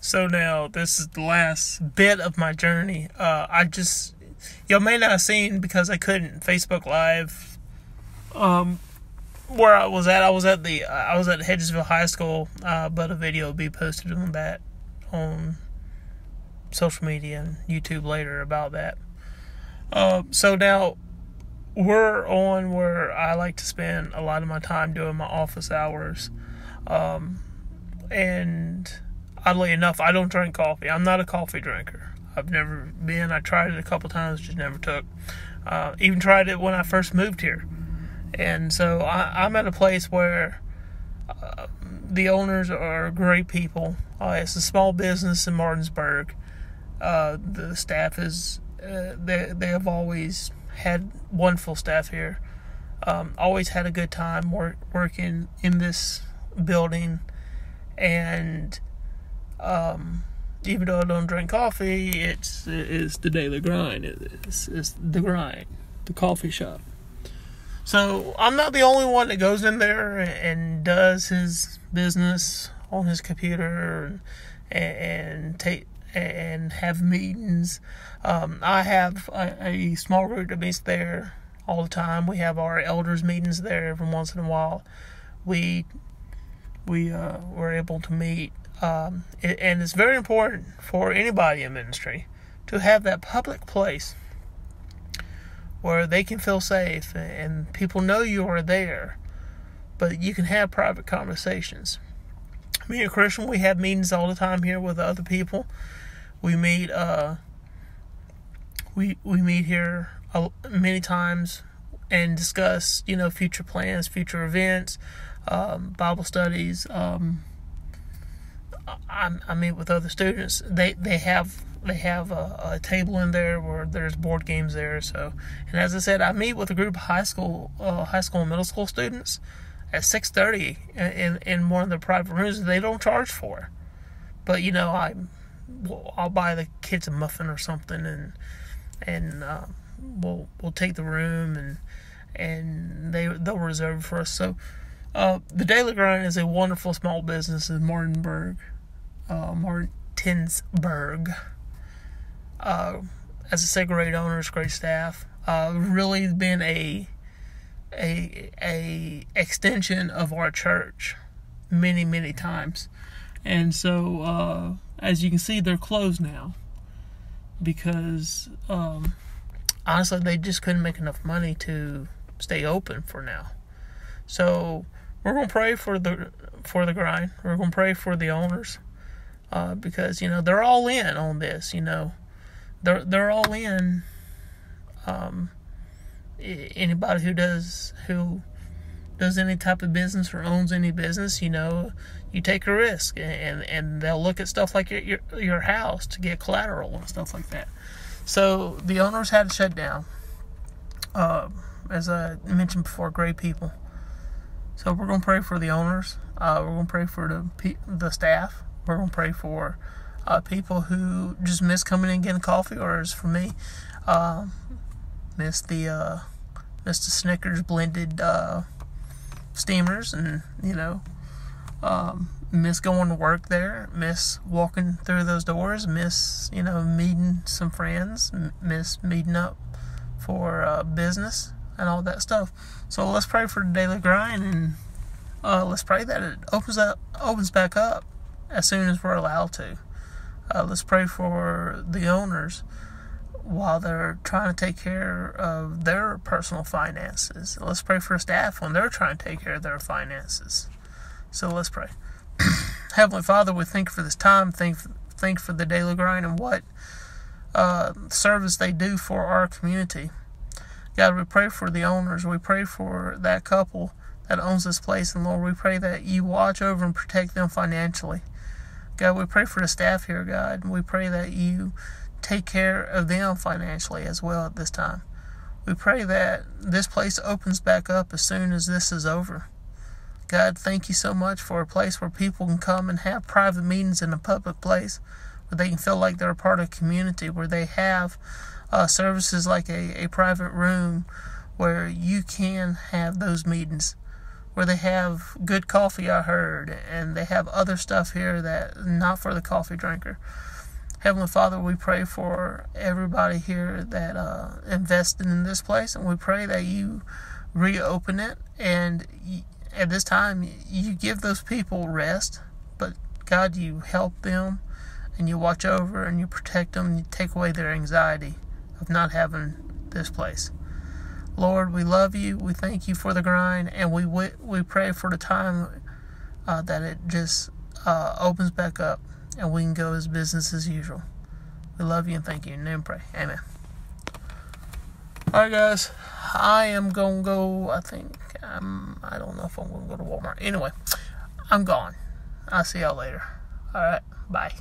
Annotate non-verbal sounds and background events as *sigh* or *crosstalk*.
So now this is the last bit of my journey. Uh, I just y'all may not have seen because I couldn't Facebook Live. Um, where I was at, I was at the I was at Hedgesville High School, uh, but a video will be posted on that on social media and YouTube later about that. Uh, so now we're on where I like to spend a lot of my time doing my office hours, um, and oddly enough, I don't drink coffee. I'm not a coffee drinker. I've never been. I tried it a couple times, just never took. Uh, even tried it when I first moved here, and so I, am at a place where uh, the owners are great people. Uh, it's a small business in Martinsburg. Uh, the staff is uh, they they have always had wonderful staff here. Um, always had a good time work, working in this building, and um, even though I don't drink coffee, it's it's the daily grind. It's, it's the grind, the coffee shop. So I'm not the only one that goes in there and does his business on his computer and, and take and have meetings. Um, I have a, a, small group that meets there all the time. We have our elders meetings there every once in a while. We we uh, were able to meet um, and it's very important for anybody in ministry to have that public place where they can feel safe and people know you are there, but you can have private conversations. Me and Christian, we have meetings all the time here with other people. We meet, uh, we we meet here many times and discuss, you know, future plans, future events, um, Bible studies. Um, I, I meet with other students. They they have they have a, a, table in there where there's board games there. So, and as I said, I meet with a group of high school uh, high school and middle school students at six thirty in in one of the private rooms. They don't charge for, but you know I I'll buy the kids a muffin or something and and uh, we'll we'll take the room and and they they'll reserve for us. So. Uh, the Daily Grind is a wonderful small business in Martinburg uh, Martinsburg. Uh, as I say, great owners, great staff. Uh, really been a a a extension of our church many many times, and so uh, as you can see, they're closed now because um, honestly, they just couldn't make enough money to stay open for now. So we're gonna pray for the for the grind. We're gonna pray for the owners uh, because you know they're all in on this. You know, they're they're all in. Um, anybody who does who does any type of business or owns any business, you know, you take a risk, and and they'll look at stuff like your your, your house to get collateral and stuff like that. So the owners had to shut down. Uh, as I mentioned before, great people. So we're gonna pray for the owners. Uh, we're gonna pray for the the staff. We're to pray for uh, people who just miss coming and getting coffee, or as for me, uh, miss the uh, miss the Snickers blended uh, steamers, and you know, um, miss going to work there, miss walking through those doors, miss you know meeting some friends, miss meeting up for uh, business and all that stuff. So let's pray for the daily grind and uh, let's pray that it opens up, opens back up as soon as we're allowed to. Uh, let's pray for the owners while they're trying to take care of their personal finances. Let's pray for staff when they're trying to take care of their finances. So let's pray. *clears throat* Heavenly Father, we thank you for this time. Thank, thank for the daily grind and what uh, service they do for our community. God, we pray for the owners. We pray for that couple that owns this place. And Lord, we pray that you watch over and protect them financially. God, we pray for the staff here, God. We pray that you take care of them financially as well at this time. We pray that this place opens back up as soon as this is over. God, thank you so much for a place where people can come and have private meetings in a public place, where they can feel like they're a part of a community, where they have uh, services like a, a private room where you can have those meetings where they have good coffee, I heard, and they have other stuff here that not for the coffee drinker. Heavenly Father, we pray for everybody here that uh, invested in this place, and we pray that you reopen it. And at this time, you give those people rest, but God, you help them, and you watch over, and you protect them, and you take away their anxiety of not having this place. Lord, we love you. We thank you for the grind, and we we pray for the time uh, that it just uh, opens back up and we can go as business as usual. We love you and thank you. In name pray. Amen. Alright guys. I am gonna go I think I'm I don't know if I'm gonna go to Walmart. Anyway, I'm gone. I'll see y'all later. Alright, bye.